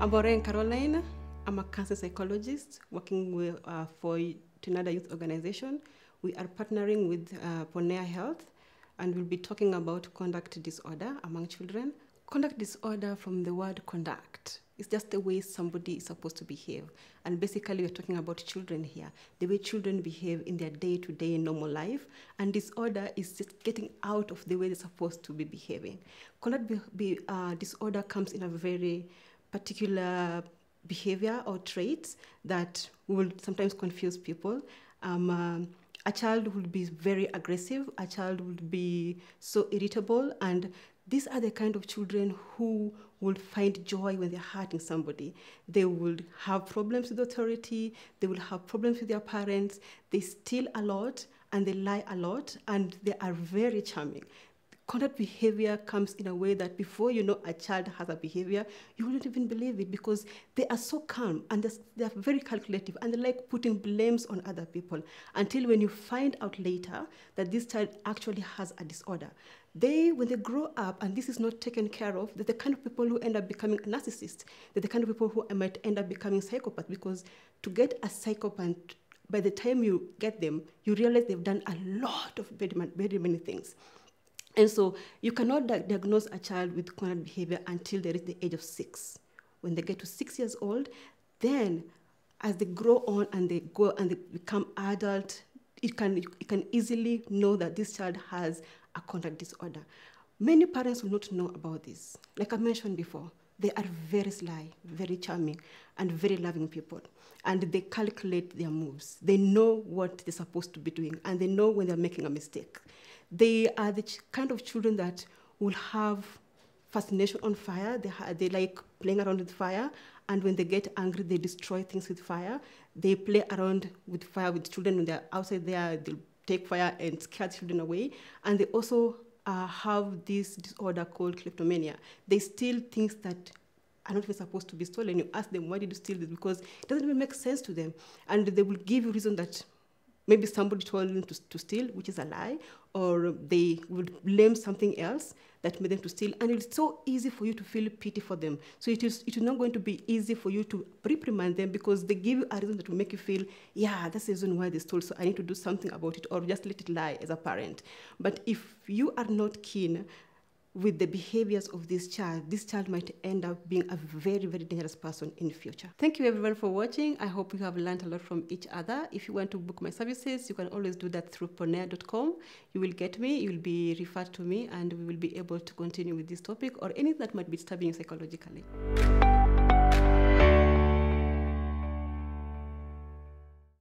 I'm Maureen Carolyne. I'm a cancer psychologist working with, uh, for TINADA Youth Organization. We are partnering with uh, Ponea Health and we'll be talking about conduct disorder among children. Conduct disorder from the word conduct. It's just the way somebody is supposed to behave. And basically, we're talking about children here, the way children behave in their day to day normal life. And disorder is just getting out of the way they're supposed to be behaving. Conduct be, be, uh, disorder comes in a very particular behavior or traits that will sometimes confuse people. Um, uh, a child would be very aggressive, a child would be so irritable, and these are the kind of children who will find joy when they're hurting somebody. They will have problems with authority, they will have problems with their parents, they steal a lot and they lie a lot, and they are very charming conduct behavior comes in a way that before you know a child has a behavior, you wouldn't even believe it because they are so calm and they're very calculative and they like putting blames on other people until when you find out later that this child actually has a disorder. They, when they grow up and this is not taken care of, they're the kind of people who end up becoming narcissists. They're the kind of people who might end up becoming psychopaths because to get a psychopath by the time you get them, you realize they've done a lot of very, very many things. And so you cannot di diagnose a child with conduct behavior until they reach the age of six. When they get to six years old, then as they grow on and they go and they become adult, it can, you can easily know that this child has a conduct disorder. Many parents will not know about this. Like I mentioned before, they are very sly, very charming, and very loving people. And they calculate their moves. They know what they're supposed to be doing, and they know when they're making a mistake. They are the kind of children that will have fascination on fire. They, they like playing around with fire. And when they get angry, they destroy things with fire. They play around with fire with children when they're outside there. They'll take fire and scare children away. And they also uh, have this disorder called kleptomania. They steal things that are not even supposed to be stolen. You ask them, why did you steal this? Because it doesn't even make sense to them. And they will give you reason that maybe somebody told them to, to steal, which is a lie, or they would blame something else that made them to steal. And it's so easy for you to feel pity for them. So it is, it is not going to be easy for you to reprimand them because they give you a reason that will make you feel, yeah, that's the reason why they stole, so I need to do something about it, or just let it lie as a parent. But if you are not keen with the behaviors of this child, this child might end up being a very, very dangerous person in future. Thank you everyone for watching. I hope you have learned a lot from each other. If you want to book my services, you can always do that through ponea.com. You will get me, you will be referred to me, and we will be able to continue with this topic or anything that might be disturbing you psychologically.